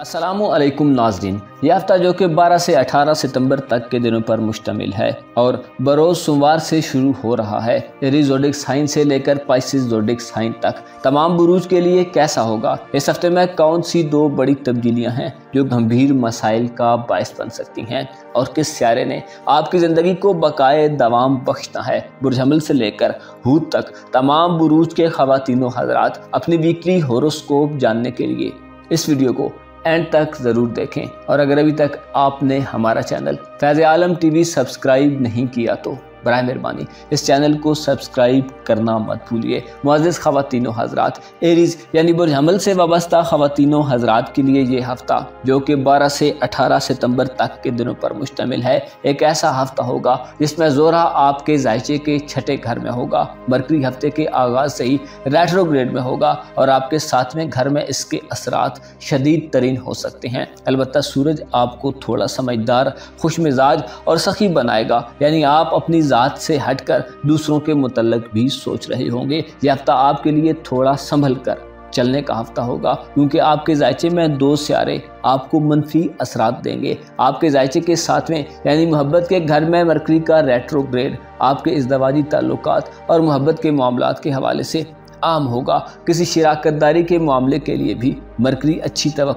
असलकुम नाजरीन यह हफ़्ता जो कि 12 से 18 सितंबर तक के दिनों पर मुश्तमिल है और बरोज़ सोमवार से शुरू हो रहा है। एरिजोडिक साइन से लेकर पाइसिस जोडिक साइन तक। तमाम बुरूज के लिए कैसा होगा? इस हफ़्ते में कौन सी दो बड़ी तब्दीलियाँ हैं जो गंभीर मसाइल का बायस बन सकती हैं? और किस स्यारे ने आपकी ज़िंदगी को बकाए दवाम बख्शना है? बुरजमल से लेकर हूद तक तमाम बुरूज के खातिनों हजरात अपनी वीकली हॉरोस्कोप जानने के लिए। इस वीडियो को एंड तक ज़रूर देखें। और अगर अभी तक आपने हमारा channel Faiz Alam TV subscribe नहीं किया तो बर मेहरबानी। इस चैनल को सब्सक्राइब करना मत भूलिए। मुआज़ ख़वातिनों हजरात, एरीज़ यानी बुरज हमल से वाबस्ता ख़वातिनों हजरात के लिए ये हफ़्ता, जो कि 12 से 18 सितंबर तक के दिनों पर मुश्तमिल है, एक ऐसा हफ़्ता होगा, जिसमें जोरा आपके जायचे के छठे घर में होगा मरकरी हफ़्ते के आगाज़ से ही रेट्रोग्रेड में होगा, और आपके सातवें घर में इसके असरात शदीद तरीन हो सकते हैं। अलबत् सूरज आपको थोड़ा समझदार खुश मिजाज और सखी बनाएगा, यानी आप अपनी ज़ात से हटकर दूसरों के मुतलक भी सोच रहे होंगे। ये हफ़्ता आपके लिए थोड़ा संभल कर चलने का हफ़्ता होगा, क्योंकि आपके जायचे में दो स्यारे आपको मनफी असरात देंगे। आपके जायचे के साथ में यानी मोहब्बत के घर में मरकरी का रेट्रोग्रेड आपके इजदवाजी ताल्लुक और मोहब्बत के मामला के हवाले से आम होगा। किसी शराकतदारी के मामले के लिए भी मरकरी अच्छी तो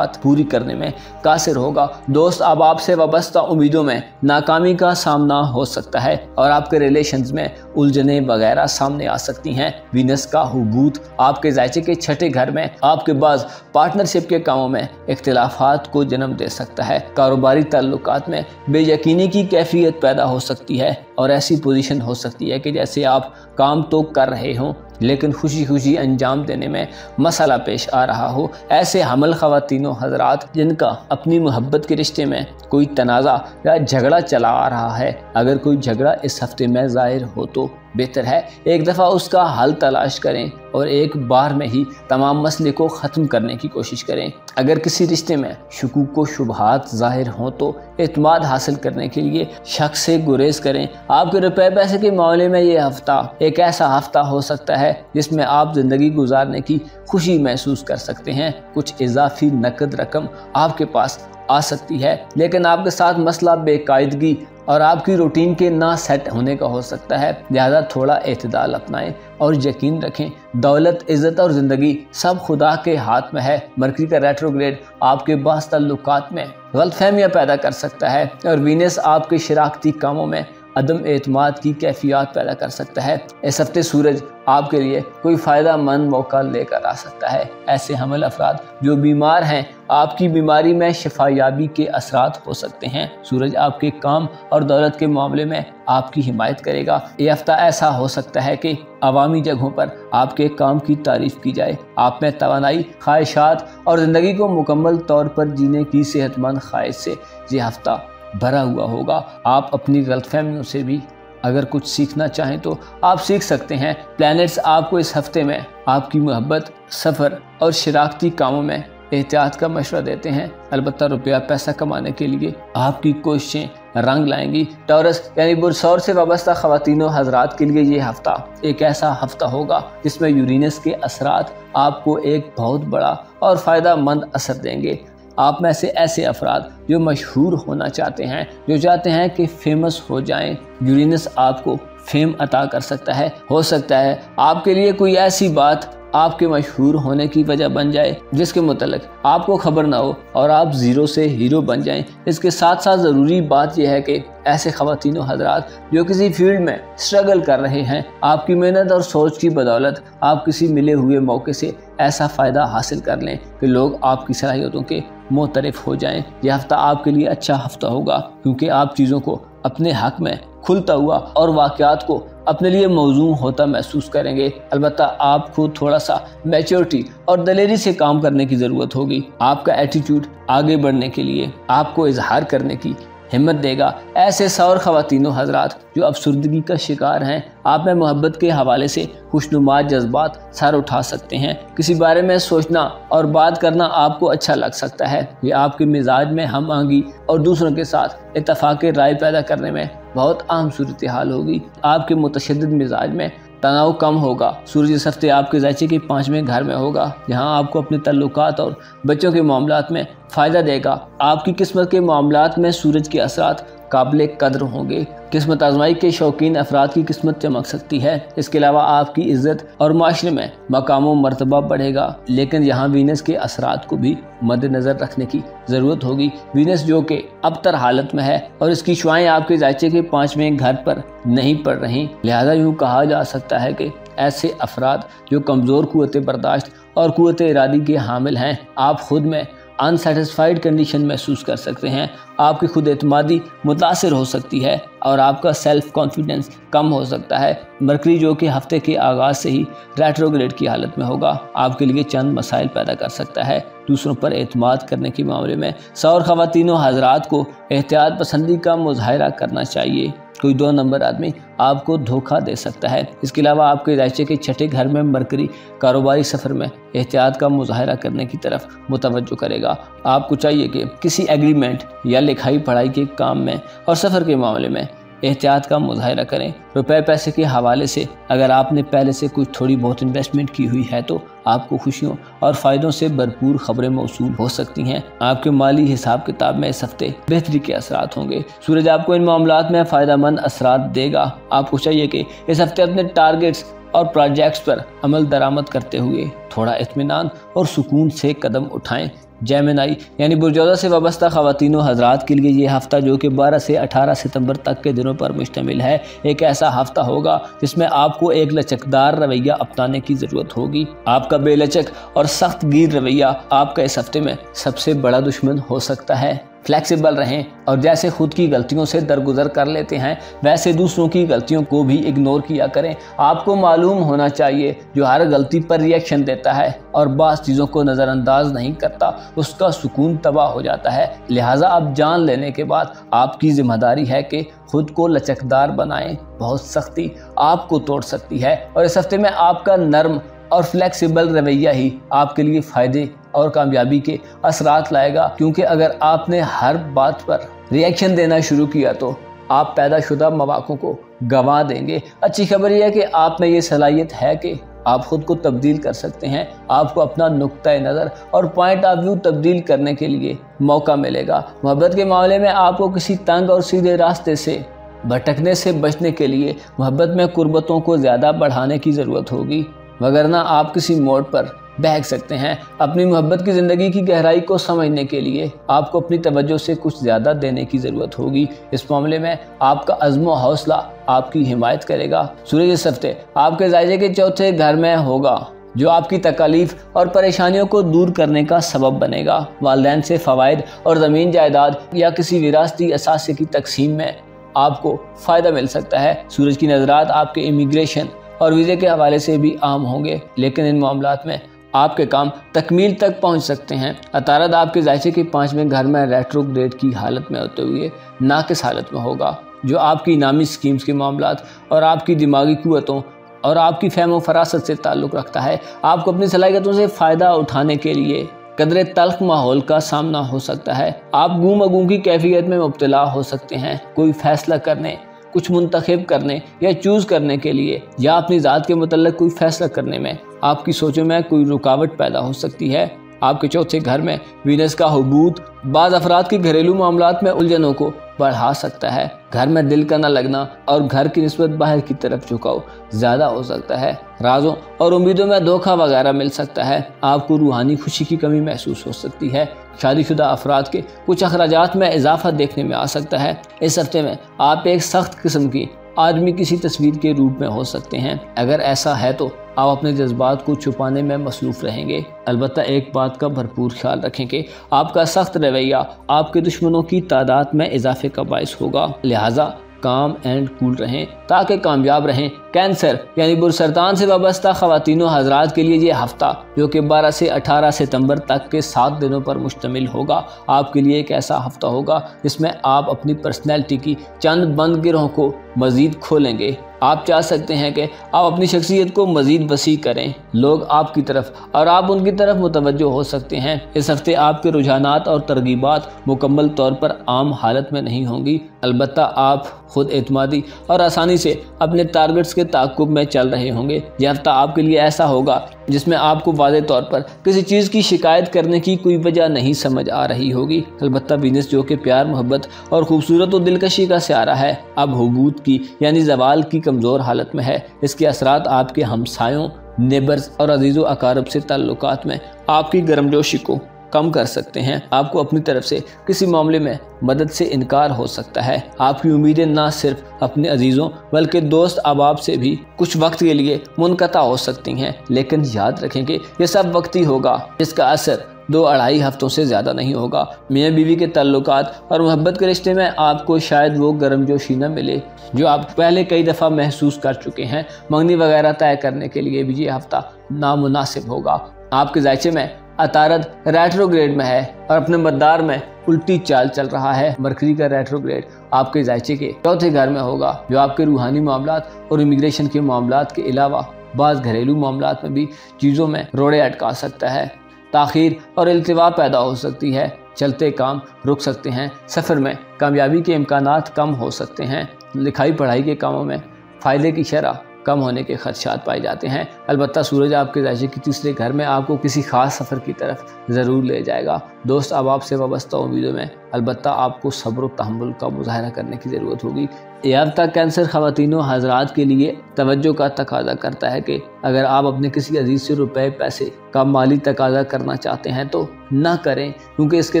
पूरी करने में कासिर होगा। दोस्त, अब आपसे वाबस्ता उम्मीदों में नाकामी का सामना हो सकता है और आपके रिलेशन में उलझने वगैरह सामने आ सकती हैं। वीनस का हबूत आपके जायचे के छठे घर में आपके बाद पार्टनरशिप के कामों में इख्तलाफात को जन्म दे सकता है। कारोबारी ताल्लुक में बेयकीनी की कैफियत पैदा हो सकती है और ऐसी पोजीशन हो सकती है कि जैसे आप काम तो कर रहे हों, लेकिन खुशी खुशी अंजाम देने में मसला पेश आ रहा हो। ऐसे हमल ख़वातिनों हजरात, जिनका अपनी मोहब्बत के रिश्ते में कोई तनाज़ा या झगड़ा चला आ रहा है, अगर कोई झगड़ा इस हफ़्ते में ज़ाहिर हो तो। बेहतर है। एक दफ़ा उसका हल तलाश करें और एक बार में ही तमाम मसले को ख़त्म करने की कोशिश करें। अगर किसी रिश्ते में शकूक व शुबहत ज़ाहिर हों तो अतमाद हासिल करने के लिए शक से गुरेज करें। आपके रुपए पैसे के मामले में ये हफ़्ता एक ऐसा हफ़्ता हो सकता है जिसमें आप ज़िंदगी गुजारने की खुशी महसूस कर सकते हैं। कुछ इजाफी नकद रकम आपके पास आ सकती है, लेकिन आपके साथ मसला बेकायदगी और आपकी रूटीन के ना सेट होने का हो सकता है। लिहाजा थोड़ा अतदाल अपनाएँ और यकीन रखें, दौलत, इज़्ज़त और ज़िंदगी सब खुदा के हाथ में है। मरकरी का रेट्रोग्रेड आपके बास तल्लुकात में गलतफहमियाँ पैदा कर सकता है और वीनस आपके शराखती कामों में अदम एतमाद की कैफियत पैदा कर सकता है। इस हफ़्ते सूरज आपके लिए कोई फ़ायदा मंद मौका लेकर आ सकता है। ऐसे हमल अफराद जो बीमार हैं, आपकी बीमारी में शफायाबी के असरात हो सकते हैं। सूरज आपके काम और दौलत के मामले में आपकी हिमायत करेगा। ये हफ़्ता ऐसा हो सकता है कि अवामी जगहों पर आपके काम की तारीफ़ की जाए। आप में तोानाई ख्वाहिशात और ज़िंदगी को मुकम्मल तौर पर जीने की सेहतमंद ख्वाहिश से ये हफ़्ता भरा हुआ होगा। आप अपनी गलतफहमियों से भी अगर कुछ सीखना चाहें तो आप सीख सकते हैं। प्लैनेट्स आपको इस हफ़्ते में आपकी मोहब्बत, सफ़र और शराकती कामों में एहतियात का मशवरा देते हैं। अलबत्त रुपया पैसा कमाने के लिए आपकी कोशिशें रंग लाएँगी। टॉरस यानी बुरसौर से वाबस्ता खातिनों हजरात के लिए ये हफ़्ता एक ऐसा हफ़्ता होगा जिसमें यूरिनस के असरात आपको एक बहुत बड़ा और फ़ायदा मंद असर देंगे। आप में से ऐसे अफराद जो मशहूर होना चाहते हैं, जो चाहते हैं कि फ़ेमस हो जाएँ। यूरिनस आपको फेम अता कर सकता है। हो सकता है आपके लिए कोई ऐसी बात आपके मशहूर होने की वजह बन जाए, जिसके मतलब आपको खबर ना हो और आप ज़ीरो से हीरो बन जाएँ। इसके साथ साथ ज़रूरी बात यह है कि ऐसे खातिनों हजरात जो किसी फ़ील्ड में स्ट्रगल कर रहे हैं, आपकी मेहनत और सोच की बदौलत आप किसी मिले हुए मौके से ऐसा फ़ायदा हासिल कर लें कि लोग आपकी सलाहियतों के मोतरफ हो जाएँ। यह हफ़्ता आपके लिए अच्छा हफ़्ता होगा, क्योंकि आप चीज़ों को अपने हक में खुलता हुआ और वाक़ात को अपने लिए मौजूम होता महसूस करेंगे। अलबत् आपको थोड़ा सा मैच्योरिटी और दलेरी से काम करने की ज़रूरत होगी। आपका एटीट्यूड आगे बढ़ने के लिए, आपको इजहार करने की हिम्मत देगा। ऐसे सौर खातिनों हजरात, जो अफसरदगी का शिकार हैं, आप में मोहब्बत के हवाले से खुशनुमा जज्बात सर उठा सकते हैं। किसी बारे में सोचना और बात करना आपको अच्छा लग सकता है। ये आपके मिजाज में हम आंगी और दूसरों के साथ इतफाक़ राय पैदा करने में बहुत आम सूरत हाल होगी। आपके मुतशद मिजाज में तनाव कम होगा। सूरज इस हफ़्ते आपके जायचे के पाँचवें घर में होगा। यहाँ आपको अपने तल्लुकात और बच्चों के मामला में फ़ायदा देगा। आपकी किस्मत के मामला में सूरज के असरात काबिल कदर होंगे। किस्मत आजमाई के शौकीन अफराद की किस्मत चमक सकती है। इसके अलावा आपकी इज़्ज़त और माशरे में मकाम मरतबा बढ़ेगा। लेकिन यहाँ वीनस के असरात को भी मद्देनज़र रखने की ज़रूरत होगी। वीनस जो कि अब तर हालत में है और इसकी शुआएँ आपके जायचे के पाँचवें घर पर नहीं पड़ रही। लिहाजा यूँ कहा जा सकता है कि ऐसे अफराद जो कमज़ोर कुत बर्दाश्त और कुत इरादी के हामिल हैं, आप खुद में अनसेटिस्फाइड कंडीशन महसूस कर सकते हैं। आपकी खुद एतमादी मुतासर हो सकती है और आपका सेल्फ कॉन्फिडेंस कम हो सकता है। मरकरी जो कि हफ़्ते के आगाज़ से ही रेट्रोग्रेड की हालत में होगा। आपके लिए चंद मसाइल पैदा कर सकता है। दूसरों पर एतमाद करने के मामले में सौर ख़वातिनों हजरात को एहतियात पसंदी का मुजाहरा करना चाहिए। कोई दो नंबर आदमी आपको धोखा दे सकता है। इसके अलावा आपके रायचे के छठे घर में मरकरी कारोबारी सफ़र में एहतियात का मुजाहरा करने की तरफ़ मुतवजो करेगा। आपको चाहिए कि किसी एग्रीमेंट या लिखाई पढ़ाई के काम में और सफ़र के मामले में एहतियात का मुजाहरा करें। रुपए पैसे के हवाले से अगर आपने पहले से कुछ थोड़ी बहुत इन्वेस्टमेंट की हुई है तो आपको खुशियों और फ़ायदों से भरपूर खबरें मौसू हो सकती हैं। आपके माली हिसाब किताब में इस हफ़्ते बेहतरी के असरा होंगे। सूरज आपको इन मामला में फ़ायदा मंद असरा देगा आपको चाहिए कि इस हफ़्ते अपने टारगेट्स और प्रोजेक्ट्स पर अमल दरामद करते हुए थोड़ा इतमान और सुकून से कदम उठाएँ। जैमिनाई यानी बुरजौदा से वाबस्ता खातिन हजरात के लिए ये हफ़्ता जो कि 12 से 18 सितंबर तक के दिनों पर मुश्तमिल है। एक ऐसा हफ़्ता होगा जिसमें आपको एक लचकदार रवैया अपनाने की ज़रूरत होगी। आपका बेलचक और सख्त गिर रवैया आपका इस हफ़्ते में सबसे बड़ा दुश्मन हो सकता है। फ्लेक्सिबल रहें और जैसे खुद की गलतियों से दरगुजर कर लेते हैं, वैसे दूसरों की गलतियों को भी इग्नोर किया करें। आपको मालूम होना चाहिए, जो हर गलती पर रिएक्शन देता है और बास चीज़ों को नज़रअंदाज नहीं करता, उसका सुकून तबाह हो जाता है। लिहाजा आप जान लेने के बाद आपकी ज़िम्मेदारी है कि खुद को लचकदार बनाएँ। बहुत सख्ती आपको तोड़ सकती है और इस हफ़्ते में आपका नर्म और फ्लेक्सिबल रवैया ही आपके लिए फ़ायदे और कामयाबी के असरात लाएगा। क्योंकि अगर आपने हर बात पर रिएक्शन देना शुरू किया तो आप पैदाशुदा मौाक़ों को गंवा देंगे। अच्छी खबर यह है कि आप में ये सलाहियत है कि आप खुद को तब्दील कर सकते हैं। आपको अपना नुक़ नज़र और पॉइंट ऑफ़ व्यू तब्दील करने के लिए मौका मिलेगा। मोहब्बत के मामले में आपको किसी तंग और सीधे रास्ते से भटकने से बचने के लिए मोहब्बत में कुर्बतों को ज़्यादा बढ़ाने की ज़रूरत होगी। वगरना आप किसी मोड़ पर बहक सकते हैं अपनी मोहब्बत की ज़िंदगी की गहराई को समझने के लिए। आपको अपनी तवज्जो से कुछ ज़्यादा देने की ज़रूरत होगी। इस मामले में आपका अज़म हौसला आपकी हिमायत करेगा। सूरज इस हफ़्ते आपके जायजे के चौथे घर में होगा, जो आपकी तकालीफ और परेशानियों को दूर करने का सबब बनेगा। वालदेन से फ़वाद और ज़मीन जायदाद या किसी विरासती असासे की तकसीम में आपको फ़ायदा मिल सकता है। सूरज की नजरात आपके इमिग्रेशन और वीज़े के हवाले से भी आम होंगे, लेकिन इन मामला में आपके काम तकमील तक पहुँच सकते हैं। अतारद आपके जायचे के पाँचवें घर में रेट्रोग्रेड की हालत में होते हुए नाकिस हालत में होगा। जो आपकी इनामी स्कीम्स के मामला और आपकी दिमागी कुतों और आपकी फहम फरासत से ताल्लुक़ रखता है। आपको अपनी सलाहियतों से फ़ायदा उठाने के लिए कदर तल्ख माहौल का सामना हो सकता है। आप गुम अगूम की कैफियत में मुबतला हो सकते हैं। कोई फैसला करने, कुछ मुंतखब करने या चूज़ करने के लिए या अपनी ज़ात के मतलब कोई फैसला करने में आपकी सोचों में कोई रुकावट पैदा हो सकती है। आपके चौथे घर में वीनस का हबूत बाद अफराद के घरेलू मामला में उलझनों को बढ़ा सकता है। घर में दिल का न लगना और घर की नस्बत बाहर की तरफ़ झुकाव ज़्यादा हो सकता है। राजों और उम्मीदों में धोखा वगैरह मिल सकता है। आपको रूहानी खुशी की कमी महसूस हो सकती है। शादीशुदा अफराद के कुछ अखराज में इजाफा देखने में आ सकता है। इस हफ़्ते में आप एक सख्त किस्म की आदमी किसी तस्वीर के रूप में हो सकते हैं। अगर ऐसा है तो आप अपने जज्बात को छुपाने में मसरूफ़ रहेंगे। अलबत् एक बात का भरपूर ख्याल रखें कि आपका सख्त रवैया आपके दुश्मनों की तादाद में इजाफे का बायस होगा। लिहाजा काम एंड कूल रहें, ताकि कामयाब रहें। कैंसर यानी बुरसरतान से वाबस्ता खातिन हजरात के लिए ये हफ़्ता, जो कि 12 से 18 सितंबर तक के सात दिनों पर मुश्तमिल होगा, आपके लिए एक ऐसा हफ़्ता होगा, जिसमें आप अपनी पर्सनैलिटी की चंद बंद गिरोह को मज़ीद खोलेंगे। आप चाह सकते हैं कि आप अपनी शख्सियत को मज़ीद वसी करें। लोग आपकी तरफ़ और आप उनकी तरफ़ मुतवजो हो सकते हैं। इस हफ़्ते आपके रुझानात और तरगीबात मुकम्मल तौर पर आम हालत में नहीं होंगी। अलबत् आप खुद एतमादी और आसानी से अपने टारगेट्स के ताकुब में चल रहे होंगे। यह हफ़्ता आपके लिए ऐसा होगा जिसमें आपको वाज तौर पर किसी चीज़ की शिकायत करने की कोई वजह नहीं समझ आ रही होगी। अलबत् बिज़नेस जो कि प्यार, मोहब्बत और खूबसूरत और दिलकशी का स्यारा है। अब हबूत की, यानी जवाल की कमज़ोर हालत में है। इसके असरात आपके हमसायों, नेबर्स और अज़ीज़ अकारब से ताल्लुक में आपकी गर्मजोशी को कम कर सकते हैं। आपको अपनी तरफ़ से किसी मामले में मदद से इनकार हो सकता है। आपकी उम्मीदें ना सिर्फ़ अपने अजीज़ों, बल्कि दोस्त अहबाब से भी कुछ वक्त के लिए मुनकता हो सकती हैं। लेकिन याद रखें कि यह सब वक्त ही होगा इसका असर दो अढ़ाई हफ्तों से ज़्यादा नहीं होगा। मियाँ बीवी के ताल्लुकात और मोहब्बत के रिश्ते में आपको शायद वो गर्म जोशी न मिले, जो आप पहले कई दफ़ा महसूस कर चुके हैं। मंगनी वगैरह तय करने के लिए भी ये हफ़्ता नामुनासिब होगा। आपके जायचे में अतारद रेट्रोग्रेड में है और अपने मददार में उल्टी चाल चल रहा है। मरकरी का रेट्रोग्रेड आपके जायचे के चौथे घर में होगा, जो आपके रूहानी मामला और इमिग्रेशन के मामला के अलावा बाज़ घरेलू मामला में भी चीज़ों में रोड़े अटका सकता है। ताखिर और अल्तवा पैदा हो सकती है। चलते काम रुक सकते हैं। सफ़र में कामयाबी के इम्कान कम हो सकते हैं। लिखाई पढ़ाई के कामों में फ़ायदे की शरह। कम होने के खदशात पाए जाते हैं। अलबत् सूरज आपके राशि के तीसरे घर में आपको किसी खास सफ़र की तरफ़ ज़रूर ले जाएगा। दोस्त, अब आपसे वाबस्ता उम्मीदों में अलबत् आपको सब्र तहमुल का मुजाहरा करने की ज़रूरत होगी। याफ्ता कैंसर ख़वातिनों हजरात के लिए तवज्जो का तकाजा करता है कि अगर आप अपने किसी अज़ीज़ से रुपए, पैसे का माली तकाजा करना चाहते हैं तो ना करें, क्योंकि इसके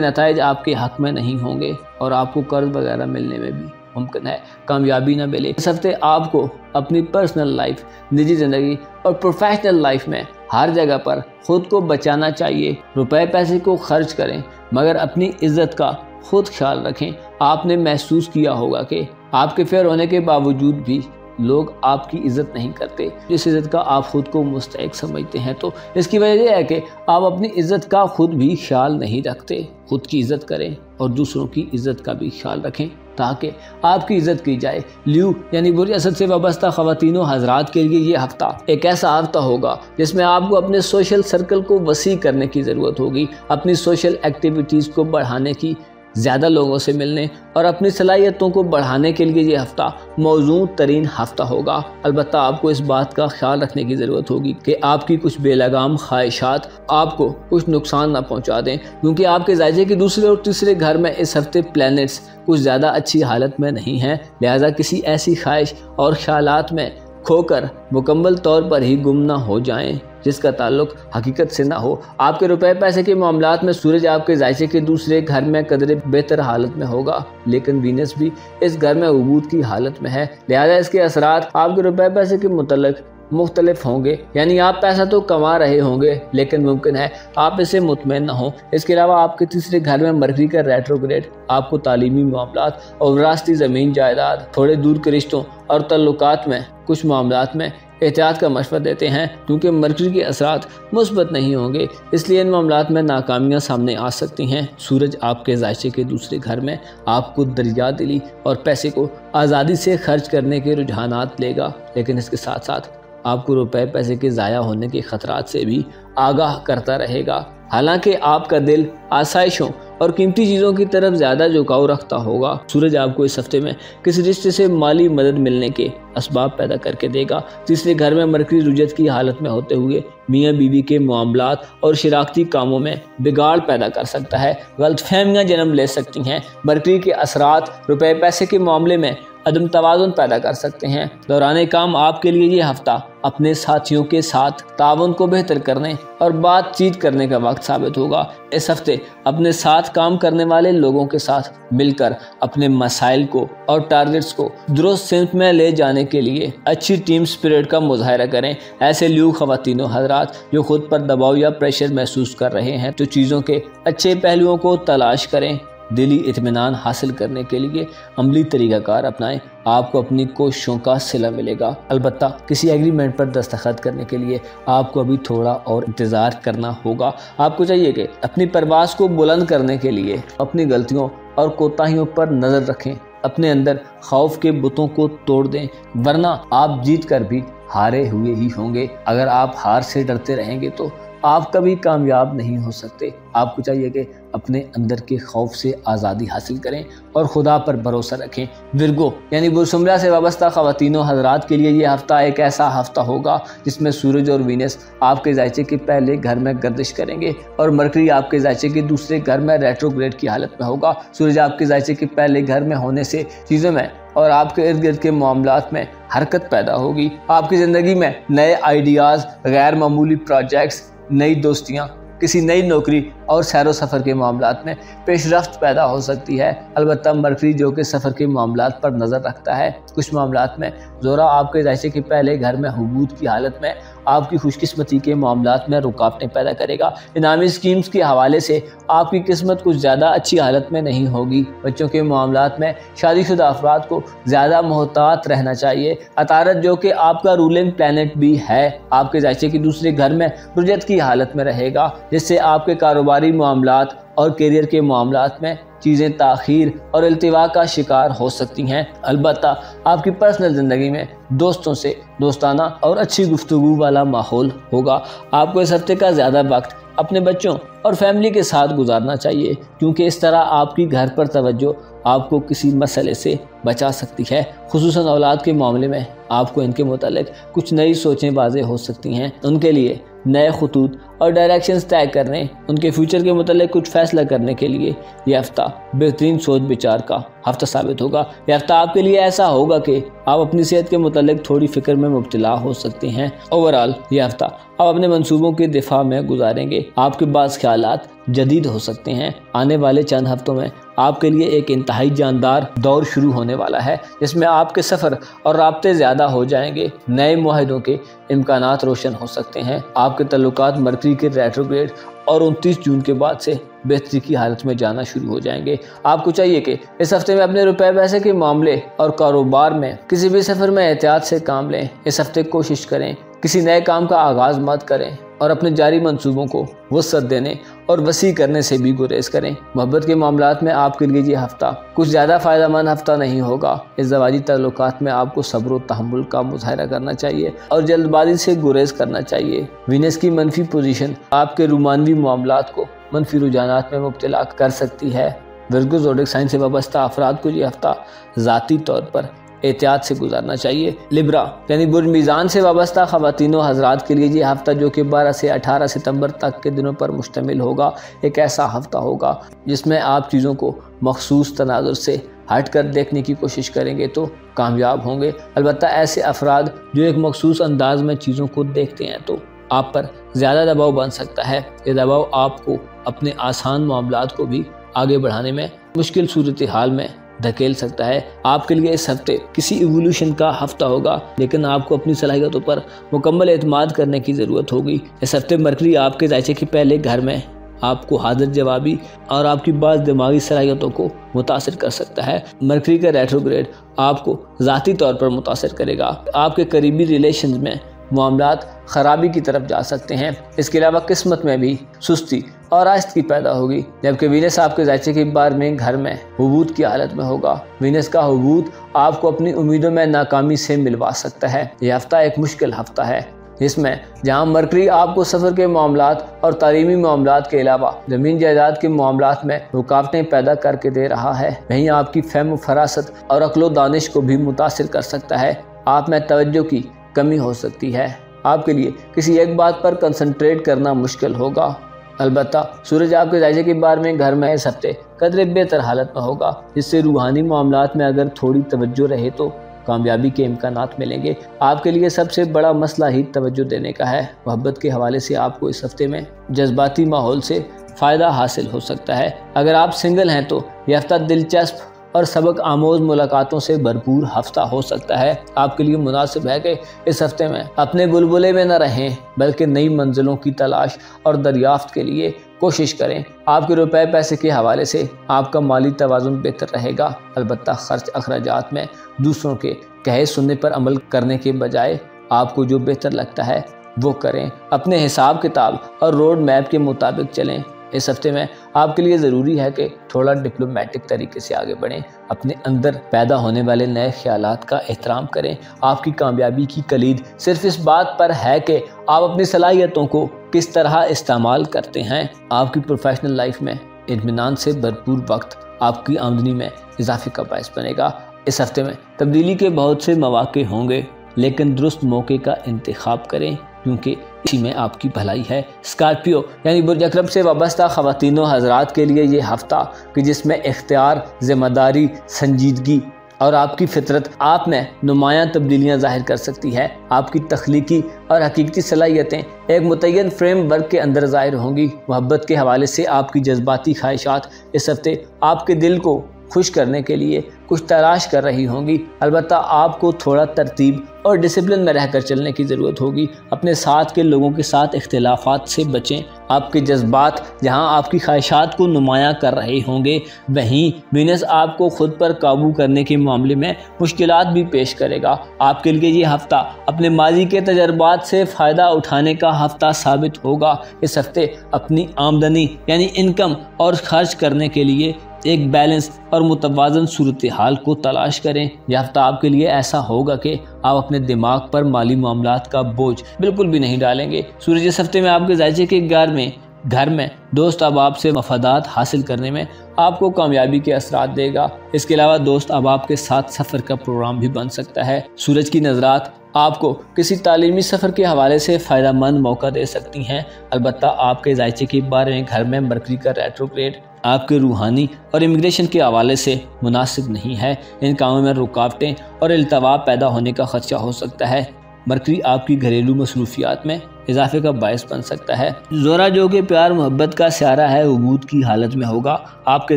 नतज आपके हक में नहीं होंगे और आपको कर्ज वगैरह मिलने में भी। मुमकिन है, कामयाबी ना मिले। इस हफ़्ते आपको अपनी पर्सनल लाइफ निजी ज़िंदगी और प्रोफेशनल लाइफ में हर जगह पर खुद को बचाना चाहिए। रुपए पैसे को खर्च करें, मगर अपनी इज़्ज़त का खुद ख्याल रखें। आपने महसूस किया होगा कि आपके फेयर होने के बावजूद भी लोग आपकी इज़्ज़त नहीं करते। जिस इज़्ज़त का आप खुद को मुस्तक समझते हैं तो इसकी वजह यह है कि आप अपनी इज़्ज़त का खुद भी ख्याल नहीं रखते। खुद की इज़्ज़त करें और दूसरों की इज़्ज़त का भी ख्याल रखें। ताकि आपकी इज़्ज़त की जाए। ल्यू, यानी बुरी असद से वाबस्ता खातिनों हजरात के लिए ये हफ़्ता एक ऐसा हफ़्ता होगा जिसमें आपको अपने सोशल सर्कल को वसी करने की ज़रूरत होगी, अपनी सोशल एक्टिविटीज़ को बढ़ाने की ज़्यादा लोगों से मिलने और अपनी सलाहियतों को बढ़ाने के लिए ये हफ़्ता मौजूद तरीन हफ़्ता होगा। अलबत् आपको इस बात का ख्याल रखने की ज़रूरत होगी कि आपकी कुछ बेलगाम ख्वाहिशात आपको कुछ नुकसान ना पहुँचा दें, क्योंकि आपके जायजे के दूसरे और तीसरे घर में इस हफ़्ते प्लैनेट्स कुछ ज़्यादा अच्छी हालत में नहीं हैं। लिहाजा किसी ऐसी ख्वाहिश और ख्याल में खोकर मुकम्मल तौर पर ही गुम ना हो जाएँ, जिसका ताल्लुक हकीकत से ना हो। आपके रुपए पैसे के मामला में सूरज आपके जायचे के दूसरे घर में कदरे बेहतर हालत में होगा, लेकिन वीनस भी इस घर में अबूद की हालत में है। लिहाजा इसके असरात आपके रुपए पैसे के मुतलक, मुख्तलिफ़ होंगे। यानी आप पैसा तो कमा रहे होंगे, लेकिन मुमकिन है आप इसे मुतमिन ना हो। इसके अलावा आपके तीसरे घर में मरकरी का रेट्रोग्रेड आपको तालीमी मामला और विरासती ज़मीन जायदाद, थोड़े दूर के रिश्तों और तल्लुक में कुछ मामला में एहतियात का मशवरा देते हैं, क्योंकि मरकरी के असरात मुस्बत नहीं होंगे, इसलिए इन मामला में नाकामियाँ सामने आ सकती हैं। सूरज आपके जायचे के दूसरे घर में आपको दरिया दिली और पैसे को आज़ादी से खर्च करने के रुझान लेगा, लेकिन इसके साथ साथ आपको रुपए पैसे के ज़ाया होने के ख़तरात से भी आगाह करता रहेगा। हालाँकि आपका दिल आसाइशों और कीमती चीज़ों की तरफ़ ज़्यादा झुकाव रखता होगा। सूरज आपको इस हफ़्ते में किसी रिश्ते से माली मदद मिलने के इसबाब पैदा करके देगा तीसरे घर में मरकरी रुजत की हालत में होते हुए मियाँ बीवी के मामला और शराखती कामों में बिगाड़ पैदा कर सकता है। गलत फहमियाँ जन्म ले सकती हैं। मरकरी के असरात रुपए पैसे के मामले में अदम तोज़ुन पैदा कर सकते हैं। दौरान काम आपके लिए ये हफ़्ता अपने साथियों के साथ ताउन को बेहतर करने और बातचीत करने का वक्त साबित होगा। इस हफ़्ते अपने साथ काम करने वाले लोगों के साथ मिलकर अपने मसाइल को और टारगेट्स को दुरुस्त सिंफ में ले जाने के लिए अच्छी टीम स्पिरिट का मुजाहरा करें। ऐसे ल्यू खातिनों हजरात जो खुद पर दबाव या प्रेशर महसूस कर रहे हैं तो चीज़ों के अच्छे पहलुओं को तलाश करें। दिली इतमान हासिल करने के लिए अमली तरीक़ाकार अपनाएँ। आपको अपनी कोशिशों का सिला मिलेगा। अलबत् किसी एग्रीमेंट पर दस्तखत करने के लिए आपको अभी थोड़ा और इंतज़ार करना होगा। आपको चाहिए कि अपनी परवास को बुलंद करने के लिए अपनी गलतियों और कोताहियों पर नज़र रखें। अपने अंदर खौफ के बुतों को तोड़ दें, वरना आप जीत कर भी हारे हुए ही होंगे। अगर आप हार से डरते रहेंगे तो आप कभी कामयाब नहीं हो सकते। आपको चाहिए कि अपने अंदर के खौफ से आज़ादी हासिल करें और खुदा पर भरोसा रखें। विरगो, यानी बुरसुमरा से वाबस्ता ख़वातिनों हजरात के लिए यह हफ़्ता एक ऐसा हफ़्ता होगा जिसमें सूरज और वीनस आपके जायचे के पहले घर में गर्दिश करेंगे और मरकरी आपके जायचे के दूसरे घर में रेट्रोग्रेड की हालत में होगा। सूरज आपके जायचे के पहले घर में होने से चीज़ों में और आपके इर्द गिर्द के मामला में हरकत पैदा होगी। आपकी ज़िंदगी में नए आइडियाज़ गैर मामूली प्रोजेक्ट्स नई दोस्तियाँ किसी नई नौकरी और सैर सफ़र के मामला में पेशरफ पैदा हो सकती है। अलबत् मरकरी जो कि सफ़र के मामला पर नज़र रखता है। कुछ मामला में, जोरा, आपके जैसे के पहले घर में हबूत की हालत में आपकी खुशकस्मती के मामला में रुकावटें पैदा करेगा। इनामी स्कीम्स के हवाले से आपकी किस्मत कुछ ज़्यादा अच्छी हालत में नहीं होगी। बच्चों के मामला में शादीशुदा अफराद को ज़्यादा मोहतात रहना चाहिए। अतारत जो कि आपका रूलिंग प्लानट भी है। आपके जायचे के दूसरे घर में रुजत की हालत में रहेगा, जिससे आपके कारोबारी मामला और करियर के मामला में चीज़ें ताखीर और अल्तवा का शिकार हो सकती हैं। अलबत् आपकी पर्सनल ज़िंदगी में दोस्तों से दोस्ताना और अच्छी गुफ्तु वाला माहौल होगा। आपको इस हफ़्ते का ज़्यादा वक्त अपने बच्चों और फैमिली के साथ गुजारना चाहिए, क्योंकि इस तरह आपकी घर पर तवज्जो आपको किसी मसले से बचा सकती है। खसूस औलाद के मामले में आपको इनके मुतलक कुछ नई सोचें बाजें हो सकती हैं। उनके लिए नए खतूत और डायरेक्शंस तय करने, उनके फ्यूचर के मतलब कुछ फैसला करने के लिए यह हफ़्ता बेहतरीन सोच विचार का हफ़्ता साबित होगा। यह हफ़्ता आपके लिए ऐसा होगा कि आप अपनी सेहत के मतलब थोड़ी फ़िक्र में मुबतला हो सकते हैं। ओवरऑल यह हफ़्ता आप अपने मंसूबों के दिफा में गुजारेंगे। आपके पास ख्याल जदीद हो सकते हैं। आने वाले चंद हफ्तों में आपके लिए एक इंतहाई जानदार दौर शुरू होने वाला है, जिसमें आपके सफ़र और रबते ज़्यादा हो जाएँगे। नए माहों के इम्कान रोशन हो सकते हैं। आपके तल्लुक मरकरी के रेट्रोग्रेड और उनतीस जून के बाद से बेहतरी की हालत में जाना शुरू हो जाएँगे। आपको चाहिए कि इस हफ़्ते में अपने रुपए पैसे के मामले और कारोबार में किसी भी सफ़र में एहतियात से काम लें। इस हफ़्ते कोशिश करें, किसी नए काम का आगाज़ मत करें। और अपने जारी मंसूबों को वसत देने और वसी करने से भी गुरेज करें। मोहब्बत के मामला में आपके लिए ये हफ़्ता कुछ ज़्यादा फ़ायदा मंद हफ़्ता नहीं होगा। इस जवाजी तल्लुक में आपको सब्र तहमुल का मुजाहरा करना चाहिए और जल्दबाजी से गुरेज करना चाहिए। विनस की मनफी पोजीशन आपके रुमानवी मामला को मनफी रुझाना में मुबतला कर सकती है। वर्गो साइंस से वाबस्ता अफराद को ये हफ़्ता ज़ाती तौर पर एहतियात से गुजारना चाहिए। लिब्रा, यानी बुर मीज़ान से वाबस्ता ख़वातिनों, हजरात के लिए ये हफ़्ता जो कि 12 से 18 सितंबर तक के दिनों पर मुश्तमिल होगा, एक ऐसा हफ़्ता होगा, जिसमें आप चीज़ों को मखसूस तनाजुर से हट कर देखने की कोशिश करेंगे तो कामयाब होंगे। अलबत् ऐसे अफराद जो एक मखसूस अंदाज में चीज़ों को देखते हैं तो आप पर ज़्यादा दबाव बन सकता है। ये दबाव आपको अपने आसान मामला को भी आगे बढ़ाने में, मुश्किल सूरत हाल में धकेल सकता है। आपके लिए इस हफ़्ते किसी इवोल्यूशन का हफ़्ता होगा, लेकिन आपको अपनी सलाहियतों पर मुकम्मल एतमाद करने की ज़रूरत होगी। इस हफ़्ते मरकरी आपके जायचे के पहले घर में आपको हाजिर जवाबी और आपकी बात दिमागी सलाहियतों को मुतासर कर सकता है। मरकरी का रेट्रोग्रेड आपको ज़ाती तौर पर मुतासर करेगा। आपके करीबी रिलेशन में मामला ख़राबी की तरफ़ जा सकते हैं। इसके अलावा किस्मत में भी सुस्ती और आस्तगी पैदा होगी, जबकि वीनस आपके जायचे के बार में घर में हबूत की हालत में होगा। वीनस का हबूत आपको अपनी उम्मीदों में नाकामी से मिलवा सकता है। यह हफ़्ता एक मुश्किल हफ़्ता है, जिसमें जहाँ मरकरी आपको सफ़र के मामला और तालीमी मामला के अलावा ज़मीन जायदाद के मामला में रुकावटें पैदा करके दे रहा है। वहीं आपकी फहम फरासत और अकलो दानिश को भी मुतासर कर सकता है। आप में तवज्जो की कमी हो सकती है। आपके लिए किसी एक बात पर कंसंट्रेट करना मुश्किल होगा। अलबत् सूरज आपके जायजे के बारे में घर में इस हफ़्ते कदरे बेहतर हालत में होगा, जिससे रूहानी मामला में अगर थोड़ी तवज्जो रहे तो कामयाबी के इम्कान मिलेंगे। आपके लिए सबसे बड़ा मसला ही तवज्जो देने का है। मोहब्बत के हवाले से आपको इस हफ़्ते में जज्बाती माहौल से फ़ायदा हासिल हो सकता है। अगर आप सिंगल हैं तो यह हफ़्ता दिलचस्प और सबक आमोज मुलाकातों से भरपूर हफ़्ता हो सकता है। आपके लिए मुनासिब है कि इस हफ़्ते में अपने बुलबुले में न रहें, बल्कि नई मंजिलों की तलाश और दरियाफ्त के लिए कोशिश करें। आपके रुपए पैसे के हवाले से आपका माली तोज़ुन बेहतर रहेगा। अलबत् ख़र्च अखराज में दूसरों के कहे सुनने पर अमल करने के बजाय आपको जो बेहतर लगता है, वो करें। अपने हिसाब किताब और रोड मैप के मुताबिक चलें। इस हफ़्ते में आपके लिए ज़रूरी है कि थोड़ा डिप्लोमेटिक तरीके से आगे बढ़ें, अपने अंदर पैदा होने वाले नए ख्याल का एहतराम करें। आपकी कामयाबी की कलीद सिर्फ़ इस बात पर है कि आप अपनी सलाहियतों को किस तरह इस्तेमाल करते हैं। आपकी प्रोफेशनल लाइफ में इतमान से भरपूर वक्त आपकी आमदनी में इजाफे का बायस बनेगा। इस हफ़्ते में तब्दीली के बहुत से मौाक़े होंगे, लेकिन दुरुस्त मौके का इंतखब करें, क्योंकि इसी में आपकी भलाई है। स्कॉर्पियो, यानी बुरज अक्रब से वाबस्ता ख़वातिनों, हजरात के लिए ये हफ़्ता कि जिसमें इख्तियार, ज़िम्मेदारी, संजीदगी और आपकी फितरत, आप में नुमाया तब्दीलियाँ ज़ाहिर कर सकती है। आपकी तख्लीकी और हकीकती सलाहियतें एक मुतन फ्रेम वर्क के अंदर ज़ाहिर होंगी। मोहब्बत के हवाले से आपकी जज्बाती ख्वाहिशात इस हफ़्ते आपके दिल को खुश करने के लिए कुछ तलाश कर रही होंगी। अलबत् आपको थोड़ा तरतीब और डिसिप्लिन में रहकर चलने की ज़रूरत होगी। अपने साथ के लोगों के साथ इख्तलाफात से बचें। आपके जज्बात, जहाँ आपकी ख्वाहिशात को नुमाया कर रहे होंगे, वहीं बिज़नेस आपको ख़ुद पर काबू करने के मामले में मुश्किल भी पेश करेगा। आपके लिए ये हफ़्ता अपने माजी के तजर्बात से फ़ायदा उठाने का हफ़्ता साबित होगा। इस हफ़्ते अपनी आमदनी, यानी इनकम और खर्च करने के लिए एक बैलेंस और मुतवाजन सूरत हाल को तलाश करें। यह हफ़्ता आपके लिए ऐसा होगा कि आप अपने दिमाग पर माली मामला का बोझ बिल्कुल भी नहीं डालेंगे। सूरज इस हफ़्ते में आपके जायचे के घर में घर में। दोस्त अब आपसे मफादात हासिल करने में आपको कामयाबी के असरा देगा। इसके अलावा दोस्त अब आपके साथ सफ़र का प्रोग्राम भी बन सकता है। सूरज की नजरात आपको किसी तालीमी सफ़र के हवाले से फ़ायदा मंद मौका दे सकती हैं। अलबत् आपके जायचे के बारे में घर में मरकरी का रेट्रोग्रेड आपके रूहानी और इमिग्रेशन के हवाले से मुनासिब नहीं है। इन कामों में रुकावटें और अल्तवा पैदा होने का खदशा हो सकता है। मरकरी आपकी घरेलू मसरूफियात में इजाफे का बायस बन सकता है। जोरा जो कि प्यार मोहब्बत का स्यारा है वबूत की हालत में होगा। आपके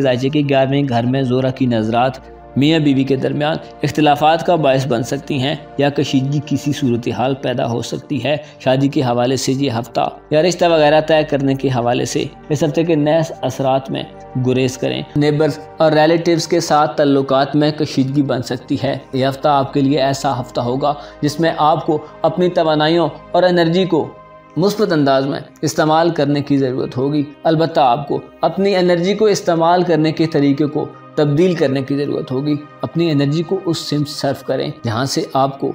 जायचे के ग्यारहवें घर में जोरा की नजरात मियाँ बीवी के दरमियान इख्तलाफात का बायस बन सकती हैं या कशीदगी किसी सूरत हाल पैदा हो सकती है, शादी के हवाले से ये हफ़्ता या रिश्ता वगैरह तय करने के हवाले से इस हफ़्ते के नए असरात में गुरेज करें। नेबर्स और रिलेटिव्स के साथ तल्लुकात में कशीदगी बन सकती है। यह हफ़्ता आपके लिए ऐसा हफ़्ता होगा जिसमें आपको अपनी तोानाइयों और एनर्जी को मुस्बत अंदाज में इस्तेमाल करने की ज़रूरत होगी। अलबत् आपको अपनी एनर्जी को इस्तेमाल करने के तरीके को तब्दील करने की ज़रूरत होगी। अपनी एनर्जी को उस सिम सर्व करें, जहाँ से आपको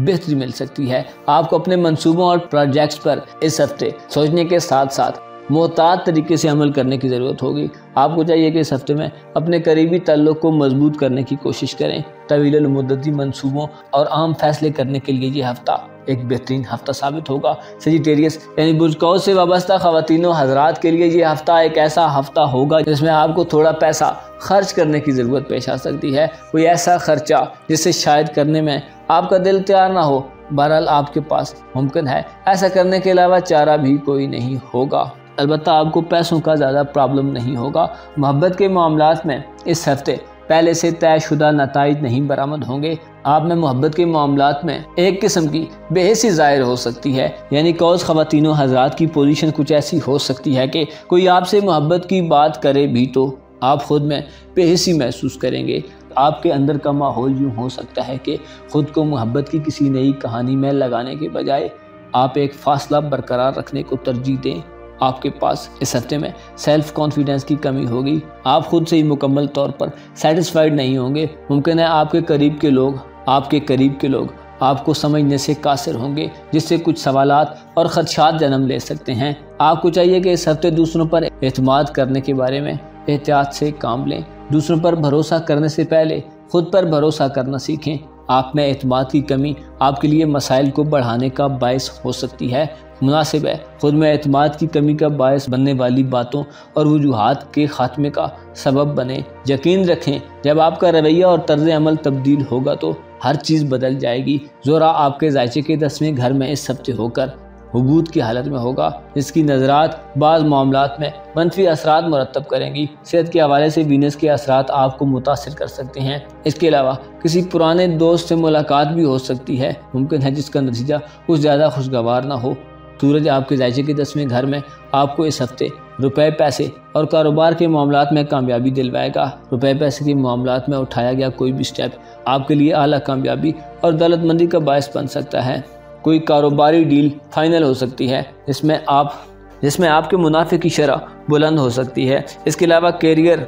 बेहतरी मिल सकती है। आपको अपने मंसूबों और प्रोजेक्ट्स पर इस हफ़्ते सोचने के साथ साथ मोहतात तरीके से अमल करने की ज़रूरत होगी। आपको चाहिए कि इस हफ़्ते में अपने करीबी तल्लुक को मज़बूत करने की कोशिश करें। तवील मुद्दती मनसूबों और आम फैसले करने के लिए ये हफ़्ता एक बेहतरीन हफ़्ता साबित होगा। सजिटेरियस यानी बुझकौ से वाबस्ता खातिनों हजरात के लिए ये हफ़्ता एक ऐसा हफ़्ता होगा जिसमें आपको थोड़ा पैसा खर्च करने की ज़रूरत पेश आ सकती है। कोई ऐसा खर्चा जिसे शायद करने में आपका दिल तैयार ना हो, बहरहाल आपके पास मुमकिन है। ऐसा करने के अलावा चारा भी कोई नहीं होगा। अलबत् आपको पैसों का ज़्यादा प्रॉब्लम नहीं होगा। मोहब्बत के मामला में इस हफ़्ते पहले से तयशुदा नतज नहीं बरामद होंगे। आप में मोहब्बत के मामला में एक किस्म की बेहसी ज़ाहिर हो सकती है। यानी कौज ख़वातिनों हजरात की पोजीशन कुछ ऐसी हो सकती है कि कोई आपसे मोहब्बत की बात करे भी तो आप ख़ुद में बेहसी महसूस करेंगे। आपके अंदर का माहौल यूँ हो सकता है कि ख़ुद को मोहब्बत की किसी नई कहानी में लगाने के बजाय आप एक फ़ासला बरकरार रखने को तरजीह दें। आपके पास इस हफ़्ते में सेल्फ कॉन्फिडेंस की कमी होगी। आप खुद से ही मुकम्मल तौर पर सेटिस्फाइड नहीं होंगे। मुमकिन है आपके करीब के लोग, आपके करीब के लोग आपको समझने से कासिर होंगे, जिससे कुछ सवाल और ख़दशात जन्म ले सकते हैं। आपको चाहिए कि इस हफ़्ते दूसरों पर अतमाद करने के बारे में एहतियात से काम लें। दूसरों पर भरोसा करने से पहले खुद पर भरोसा करना सीखें। आप में अतमाद की कमी आपके लिए मसाइल को बढ़ाने का बायस हो सकती है। मुनासिब है। खुद में अतमाद की कमी का बायस बनने वाली बातों और वजूहत के ख़ात्मे का सबब बने। यकीन रखें, जब आपका रवैया और तर्ज अमल तब्दील होगा तो हर चीज़ बदल जाएगी। ज़ोरा आपके जायचे के दसवें घर में इस सब्ते होकर हबूत की हालत में होगा, जिसकी नजरात बाज़ मामला में मनफी असरात मरतब करेंगी। सेहत के हवाले से वीनस के असरात आपको मुतासर कर सकते हैं। इसके अलावा किसी पुराने दोस्त से मुलाकात भी हो सकती है। मुमकिन है जिसका नतीजा कुछ ज़्यादा खुशगवार ना हो। सूरज आपके जायचे के दसवें घर में आपको इस हफ़्ते रुपए, पैसे और कारोबार के मामला में कामयाबी दिलवाएगा। रुपए, पैसे के मामला में उठाया गया कोई भी स्टेप आपके लिए अला कामयाबी और दौलतमंदी का बायस बन सकता है। कोई कारोबारी डील फाइनल हो सकती है, जिसमें आप, जिसमें आपके मुनाफे की शरह बुलंद हो सकती है। इसके अलावा कैरियर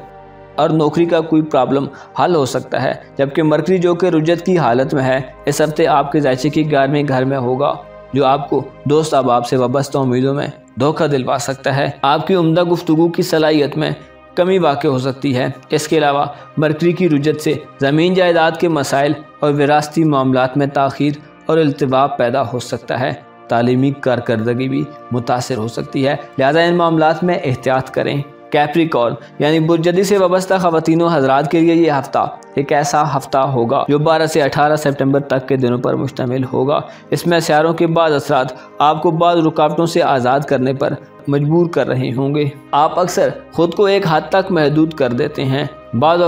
और नौकरी का कोई प्रॉब्लम हल हो सकता है, जबकि मरकरी जो कि रुजत की हालत में है, इस हफ़्ते आपके जायचे की ग्यारहवें घर में होगा। जो आपको दोस्त अहबाब से वाबस्ता उम्मीदों में धोखा दिलवा सकता है। आपकी उम्दा गुफ्तु की सलाहियत में कमी वाक़ हो सकती है। इसके अलावा बरकरी की रुजत से ज़मीन जायदाद के मसाइल और विरासती मामला में तखिर और अल्तवाब पैदा हो सकता है। तालीमी कारकर्दगी भी मुतासर हो सकती है। लिहाजा इन मामला में एहतियात करें। कैप्रिकॉन यानी बुरजदी से वाबस्ता खातिनों हजरात के लिए ये हफ़्ता, एक ऐसा हफ़्ता होगा जो 12 से 18 सितंबर तक के दिनों पर मुश्तमिल होगा। इसमें स्यारों के बाद असरात आपको बाद रुकावटों से आज़ाद करने पर मजबूर कर रहे होंगे। आप अक्सर खुद को एक हद तक महदूद कर देते हैं। बाद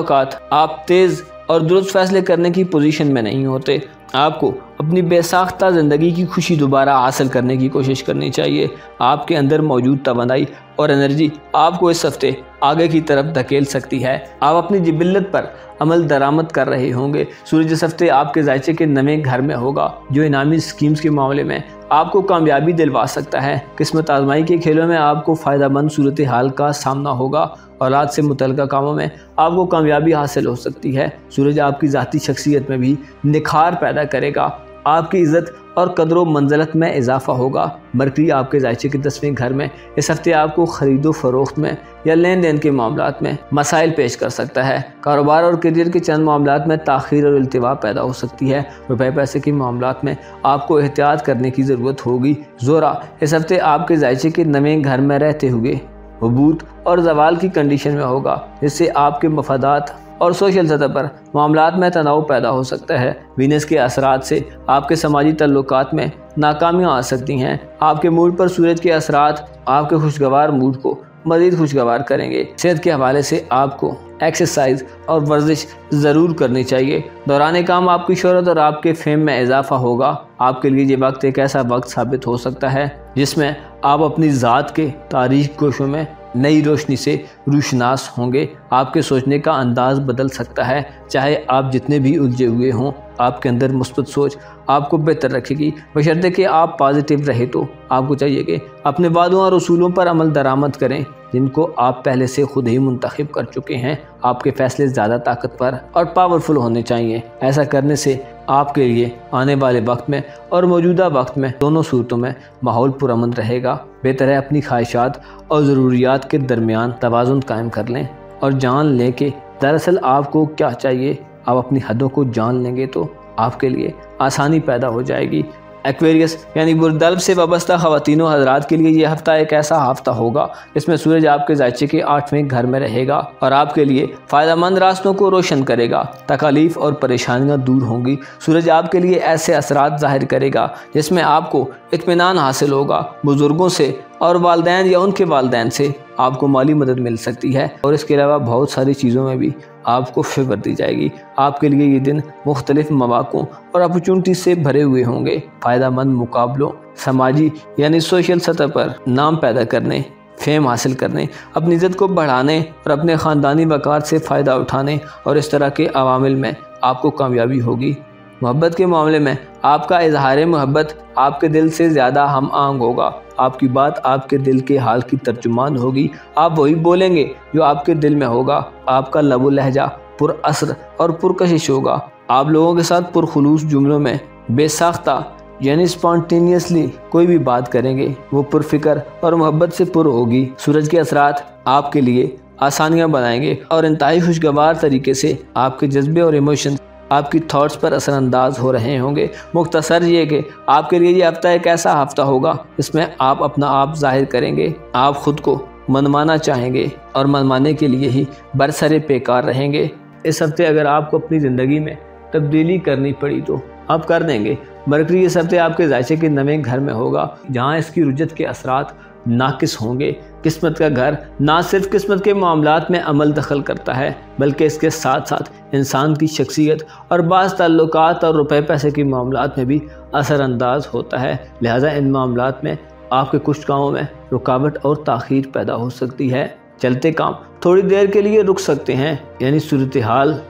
आप तेज़ और दुरुस्त फैसले करने की पोजीशन में नहीं होते। आपको अपनी बेसाख्ता ज़िंदगी की खुशी दोबारा हासिल करने की कोशिश करनी चाहिए। आपके अंदर मौजूद तोानाई और एनर्जी आपको इस हफ़्ते आगे की तरफ़ धकेल सकती है। आप अपनी जिबिल्लत पर अमल दरामद कर रहे होंगे। सूरज इस हफ़्ते आपके जायचे के नवे घर में होगा, जो इनामी स्कीम्स के मामले में आपको कामयाबी दिलवा सकता है। किस्मत आजमाई के खेलों में आपको फ़ायदा मंद सूरत हाल का सामना होगा। औलाद से मुतल कामों में आपको कामयाबी हासिल हो सकती है। सूरज आपकी ज़ाती शख्सियत में भी निखार पैदा करेगा। आपकी इज़्ज़त और कदर मंजलत में इजाफा होगा। मरकरी आपके जायचे के दसवें घर में, इस हफ़्ते आपको ख़रीदो फरोख्त में या लेन देन के मामला में मसाइल पेश कर सकता है। कारोबार और करियर के चंद मामला में तखिर और अल्तवा पैदा हो सकती है। रुपए पैसे के मामला में आपको एहतियात करने की ज़रूरत होगी। जोरा, इस हफ़्ते आपके जायचे के नवे घर में रहते हुए हबूत और जवाल की कंडीशन में होगा, जिससे आपके मफादात और सोशल सतह पर मामला में तनाव पैदा हो सकता है। वीनस के असरात से आपके समाजी तल्लुक में नाकामियाँ आ सकती हैं। आपके मूड पर सूरज के असरात आपके खुशगवार मूड को मज़ीद खुशगवार करेंगे। सेहत के हवाले से आपको एक्सरसाइज और वर्जिश ज़रूर करनी चाहिए। दौरान काम आपकी शहरत और आपके फेम में इजाफा होगा। आपके लिए ये वक्त एक ऐसा वक्त साबित हो सकता है जिसमें आप अपनी ज़ात के तारीख, कोशों में नई रोशनी से रूशनास होंगे। आपके सोचने का अंदाज बदल सकता है। चाहे आप जितने भी उलझे हुए हों, आपके अंदर मुस्बत सोच आपको बेहतर रखेगी। बशर्ते कि आप पॉजिटिव रहे तो आपको चाहिए कि अपने वादों और असूलों पर अमल दरामद करें, जिनको आप पहले से खुद ही मुंतखब कर चुके हैं। आपके फैसले ज़्यादा ताकतवर और पावरफुल होने चाहिए। ऐसा करने से आपके लिए आने वाले वक्त में और मौजूदा वक्त में दोनों सूरतों में माहौल पुरमन रहेगा। बेहतर है अपनी ख्वाहिशात और ज़रूरियात के दरमियान तोज़ुन कायम कर लें और जान लें कि दरअसल आपको क्या चाहिए। आप अपनी हदों को जान लेंगे तो आपके लिए आसानी पैदा हो जाएगी। एक्वेरियस यानी बुरदल्ब से वाबस्ता खातिनों हजरात के लिए यह हफ़्ता एक ऐसा हफ़्ता होगा, जिसमें सूरज आपके जायचे के आठवें घर में रहेगा और आपके लिए फ़ायदा मंद रास्तों को रोशन करेगा। तकालीफ और परेशानियाँ दूर होंगी। सूरज आपके लिए ऐसे असरात ज़ाहिर करेगा, जिसमें आपको इतमान हासिल होगा। बुज़ुर्गों से और वालदेन या उनके वालदेन से आपको माली मदद मिल सकती है। और इसके अलावा बहुत सारी चीज़ों में भी आपको फेवर दी जाएगी। आपके लिए ये दिन मुख्तलिफ़ मौक़ों और अपॉर्चुनिटी से भरे हुए होंगे। फ़ायदा मंद मुकाबलों, समाजी यानी सोशल सतह पर नाम पैदा करने, फेम हासिल करने, अपनी इज़्ज़त को बढ़ाने और अपने ख़ानदानी वक़ार से फ़ायदा उठाने और इस तरह के अवामिल में आपको कामयाबी होगी। मोहब्बत के मामले में आपका इजहार मोहब्बत आपके दिल से ज़्यादा हम आंग होगा। आपकी बात आपके दिल के हाल की तर्जुमान होगी। आप वही बोलेंगे जो आपके दिल में होगा। आपका लबो लहजा पुरअसर और पुरकशिश होगा। आप लोगों के साथ पुरखलूस जुमलों में बेसाख्ता, यानी स्पॉन्टेनियसली कोई भी बात करेंगे, वो पुरफिक्र और मोहब्बत से पुर होगी। सूरज के असरात आपके लिए आसानियाँ बनाएँगे और इंतहाई खुशगवार तरीके से आपके जज्बे और इमोशन आपकी थॉट्स पर असरअंदाज हो रहे होंगे। मुख्तसर ये कि आपके लिए ये हफ़्ता एक ऐसा हफ़्ता होगा इसमें आप अपना आप ज़ाहिर करेंगे, आप खुद को मनमाना चाहेंगे और मनमाने के लिए ही बरसरे बेकार रहेंगे। इस हफ़्ते अगर आपको अपनी ज़िंदगी में तब्दीली करनी पड़ी तो आप कर देंगे। मरकरी इस हफ़्ते आपके जायचे के नवे घर में होगा, जहाँ इसकी रुजत के असरात नाकिस होंगे, किस्मत का घर, ना सिर्फ़ किस्मत के मामला में अमल दखल करता है, बल्कि इसके साथ साथ इंसान की शख्सियत और बाज़ ताल्लुक और रुपए पैसे के मामला में भी असरानंदाज होता है। लिहाजा इन मामला में आपके कुछ कामों में रुकावट और तखीर पैदा हो सकती है। चलते काम, थोड़ी देर के लिए रुक सकते हैं, यानी सूरत हाल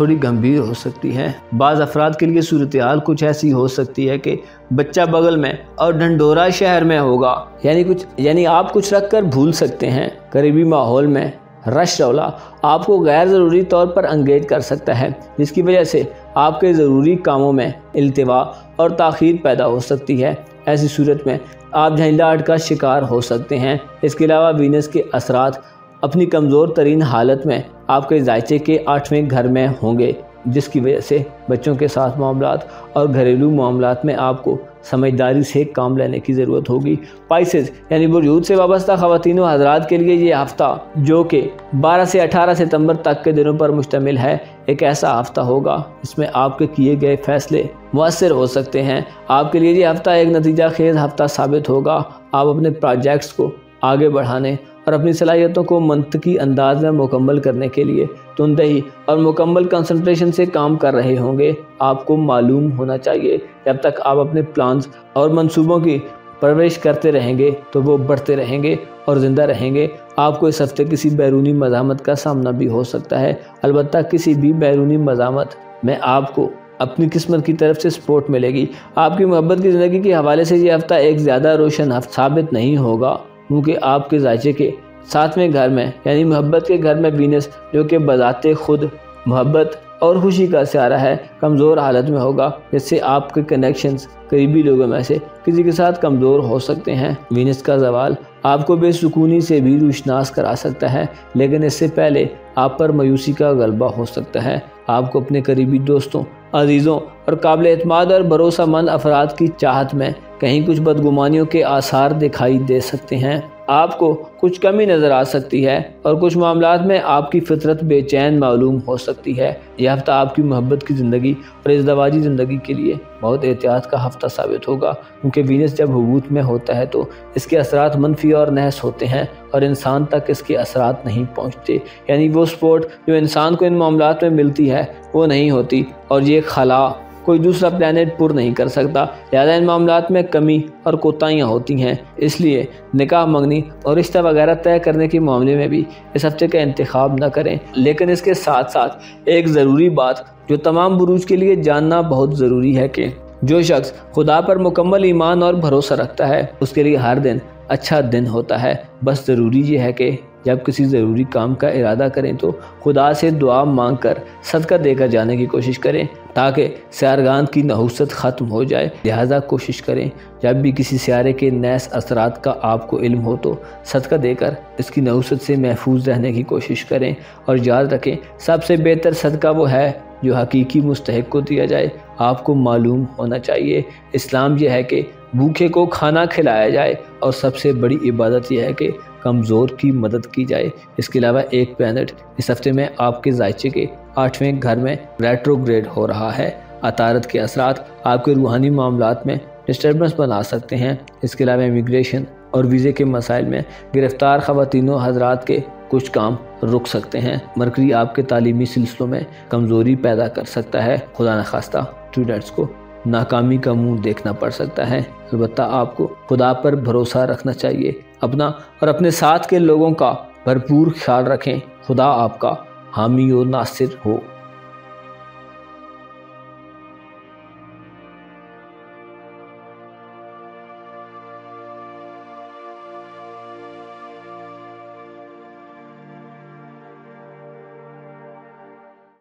थोड़ी गंभीर हो सकती है। बाज़ अफराद के लिए सूरत हाल कुछ ऐसी हो सकती है कि बच्चा बगल में और ढंडोरा शहर में होगा। यानी कुछ, यानी आप कुछ रख कर भूल सकते हैं। करीबी माहौल में रश रौला आपको गैर ज़रूरी तौर पर अंगेज कर सकता है, जिसकी वजह से आपके ज़रूरी कामों में अल्तवा और ताखीर पैदा हो सकती है। ऐसी सूरत में आप झंझाट का शिकार हो सकते हैं। इसके अलावा वीनस के असरात अपनी कमज़ोर तरीन हालत में आपके जायचे के आठवें घर में होंगे, जिसकी वजह से बच्चों के साथ मामला और घरेलू मामला में आपको समझदारी से काम लेने की ज़रूरत होगी। पाइसेस यानी वजूद से वाबस्ता खातिन हजरात के लिए ये हफ़्ता, जो कि 12 से 18 सितंबर तक के दिनों पर मुश्तमिल है, एक ऐसा हफ़्ता होगा इसमें आपके किए गए फैसले मौसर हो सकते हैं। आपके लिए ये हफ़्ता एक नतीजा खेज हफ़्ता साबित होगा। आप अपने प्रोजेक्ट्स को आगे बढ़ाने और अपनी सलाहियतों को मनतकी अंदाज में मुकम्मल करने के लिए तुंदही और मुकम्मल कंसंट्रेशन से काम कर रहे होंगे। आपको मालूम होना चाहिए, जब तक आप अपने प्लान्स और मंसूबों की परवरिश करते रहेंगे तो वो बढ़ते रहेंगे और ज़िंदा रहेंगे। आपको इस हफ़्ते किसी बैरूनी मजामत का सामना भी हो सकता है। अलबत्त किसी भी बैरूनी मजामत में आपको अपनी किस्मत की तरफ़ से सपोर्ट मिलेगी। आपकी मोहब्बत की ज़िंदगी के हवाले से ये हफ़्ता एक ज़्यादा रोशन साबित नहीं होगा। क्योंकि आपके जायचे के सातवें घर में, यानी मोहब्बत के घर में वीनस जो कि बजाते खुद, मोहब्बत और खुशी का सहारा है, कमज़ोर हालत में होगा, जिससे आपके कनेक्शंस करीबी लोगों में से किसी के साथ कमज़ोर हो सकते हैं। वीनस का जवाल आपको बेसुकूनी से भी रुशनास करा सकता है, लेकिन इससे पहले आप पर मायूसी का गलबा हो सकता है। आपको अपने करीबी दोस्तों, अजीज़ों और काबिल अतमाद और भरोसा मंद अफराद की चाहत में कहीं कुछ बदगुमानियों के आसार दिखाई दे सकते हैं। आपको कुछ कमी नज़र आ सकती है और कुछ मामला में आपकी फितरत बेचैन मालूम हो सकती है। यह हफ़्ता आपकी मोहब्बत की ज़िंदगी और इजदवाजी ज़िंदगी के लिए बहुत एहतियात का हफ़्ता साबित होगा। क्योंकि वीनस जब हबूत में होता है तो इसके असरात मनफी और नहस होते हैं और इंसान तक इसके असरात नहीं पहुँचते। यानी वो स्पोर्ट जो इंसान को इन मामला में मिलती है, वो नहीं होती और ये खला कोई दूसरा प्लानट पुर नहीं कर सकता। लिहाजा इन मामला में कमी और कोताहियाँ होती हैं, इसलिए निकाह मंगनी और रिश्ता वगैरह तय करने के मामले में भी इस हफ़्ते का इंतखब न करें। लेकिन इसके साथ साथ एक ज़रूरी बात जो तमाम बुरूज के लिए जानना बहुत ज़रूरी है कि जो शख्स खुदा पर मुकम्मल ईमान और भरोसा रखता है, उसके लिए हर दिन अच्छा दिन होता है। बस ज़रूरी यह है कि जब किसी ज़रूरी काम का इरादा करें तो खुदा से दुआ मांग कर सदका देकर जाने की कोशिश करें, ताकि सैरगान की नहुसत ख़त्म हो जाए। लिहाजा कोशिश करें, जब भी किसी सियारे के नैस असरात का आपको इल्म हो तो सदका देकर इसकी नहुसत से महफूज रहने की कोशिश करें और याद रखें, सबसे बेहतर सदका वो है जो हकीकी मुस्तक को दिया जाए। आपको मालूम होना चाहिए। इस्लाम यह है कि भूखे को खाना खिलाया जाए और सबसे बड़ी इबादत यह है कि कमज़ोर की मदद की जाए। इसके अलावा एक प्लानट इस हफ़्ते में आपके जायचे के आठवें घर में रेट्रोग्रेड हो रहा है। अतारत के असरात आपके रूहानी मामला में डिस्टर्बेंस बना सकते हैं। इसके अलावा इमिग्रेशन और वीज़े के मसाइल में गिरफ़्तार ख़वातिनों हजरात के कुछ काम रुक सकते हैं। मरकरी आपके तालीमी सिलसिलों में कमज़ोरी पैदा कर सकता है। खुदा न खास्ता स्टूडेंट्स को नाकामी का मुँह देखना पड़ सकता है। अलबत्त आपको खुदा पर भरोसा रखना चाहिए। अपना और अपने साथ के लोगों का भरपूर ख्याल रखें। खुदा आपका हामी और नासिर हो।